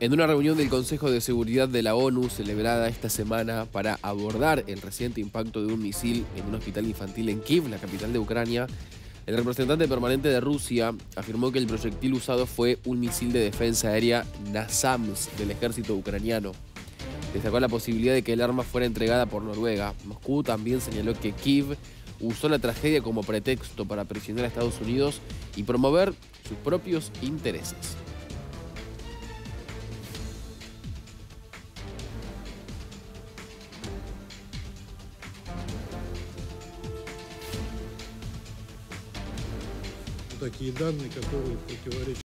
En una reunión del Consejo de Seguridad de la ONU celebrada esta semana para abordar el reciente impacto de un misil en un hospital infantil en Kiev, la capital de Ucrania, el representante permanente de Rusia afirmó que el proyectil usado fue un misil de defensa aérea NASAMS del ejército ucraniano. Destacó la posibilidad de que el arma fuera entregada por Noruega. Moscú también señaló que Kiev usó la tragedia como pretexto para presionar a Estados Unidos y promover sus propios intereses. Такие данные, которые противоречат